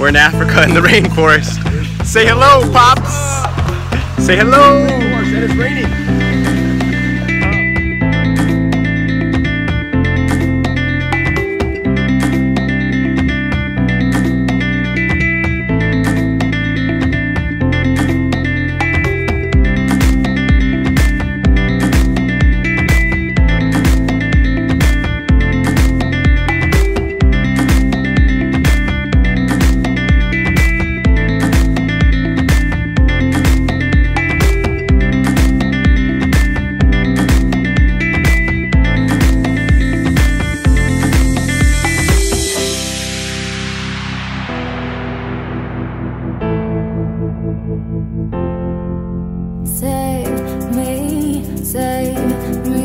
We're in Africa in the rainforest. Say hello, Pops! Say hello! It's raining. save me save me